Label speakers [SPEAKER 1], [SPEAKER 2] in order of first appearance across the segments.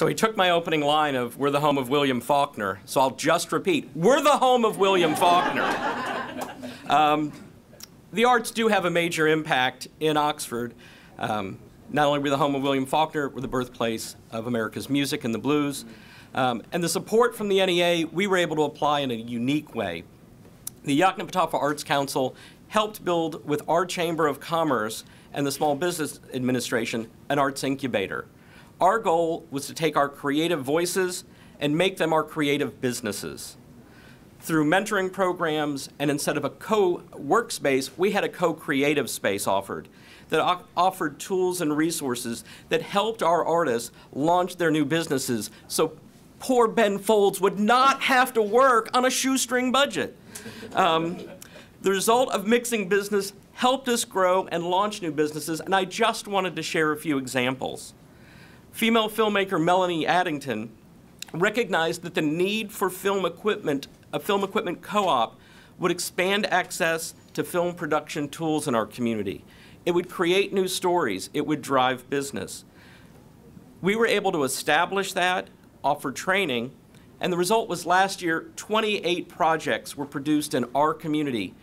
[SPEAKER 1] So he took my opening line of, We're the home of William Faulkner. So I'll just repeat, We're the home of William Faulkner. Um, the arts do have a major impact in Oxford. Um, not only were we the home of William Faulkner, we're the birthplace of America's music and the blues. Um, and the support from the NEA, we were able to apply in a unique way. The Yoknapatawpha Arts Council helped build with our Chamber of Commerce and the Small Business Administration an arts incubator. Our goal was to take our creative voices and make them our creative businesses. Through mentoring programs and instead of a co-workspace, we had a co-creative space offered that offered tools and resources that helped our artists launch their new businesses so poor Ben Folds would not have to work on a shoestring budget. Um, the result of mixing business helped us grow and launch new businesses, and I just wanted to share a few examples. Female filmmaker Melanie Addington recognized that the need for film equipment, a film equipment co-op, would expand access to film production tools in our community. It would create new stories. It would drive business. We were able to establish that, offer training, and the result was last year 28 projects were produced in our community.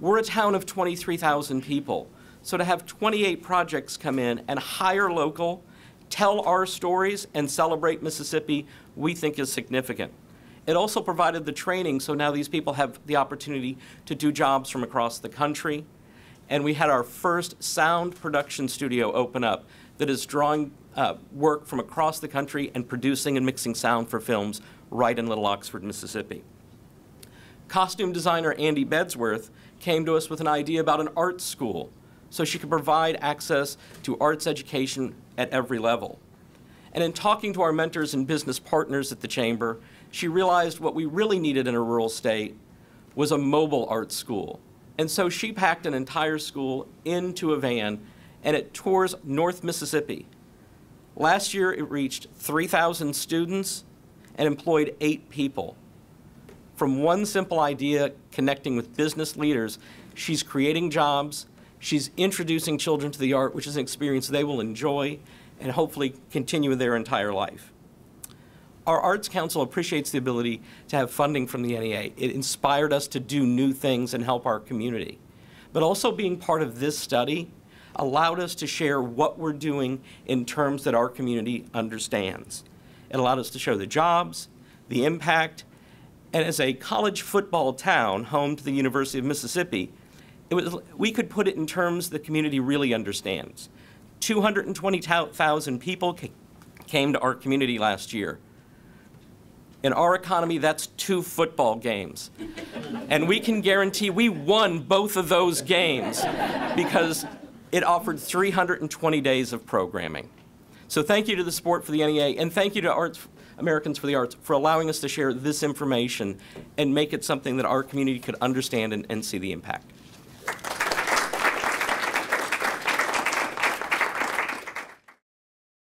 [SPEAKER 1] We're a town of 23,000 people. So to have 28 projects come in and hire local, tell our stories, and celebrate Mississippi, we think is significant. It also provided the training so now these people have the opportunity to do jobs from across the country. And we had our first sound production studio open up that is drawing uh, work from across the country and producing and mixing sound for films right in Little Oxford, Mississippi. Costume designer Andy Bedsworth came to us with an idea about an art school so she could provide access to arts education at every level. And in talking to our mentors and business partners at the Chamber, she realized what we really needed in a rural state was a mobile art school. And so she packed an entire school into a van and it tours North Mississippi. Last year, it reached 3,000 students and employed eight people. From one simple idea, connecting with business leaders, she's creating jobs, she's introducing children to the art, which is an experience they will enjoy, and hopefully continue their entire life. Our Arts Council appreciates the ability to have funding from the NEA. It inspired us to do new things and help our community. But also being part of this study allowed us to share what we're doing in terms that our community understands. It allowed us to show the jobs, the impact, and as a college football town home to the University of Mississippi, it was, we could put it in terms the community really understands. 220,000 people came to our community last year. In our economy, that's two football games. and we can guarantee we won both of those games because it offered 320 days of programming. So thank you to the support for the NEA, and thank you to Arts Americans for the Arts for allowing us to share this information and make it something that our community could understand and, and see the impact.